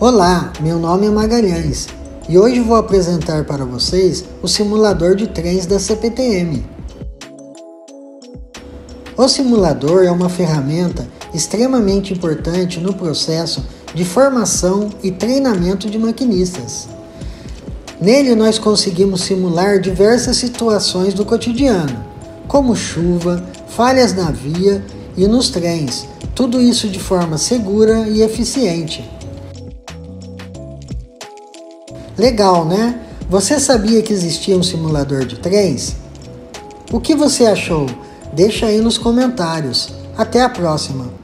Olá, meu nome é Magalhães e hoje vou apresentar para vocês o simulador de trens da CPTM. O simulador é uma ferramenta extremamente importante no processo de formação e treinamento de maquinistas. Nele nós conseguimos simular diversas situações do cotidiano, como chuva, falhas na via e nos trens, tudo isso de forma segura e eficiente. Legal, né? Você sabia que existia um simulador de trens? O que você achou? Deixa aí nos comentários. Até a próxima!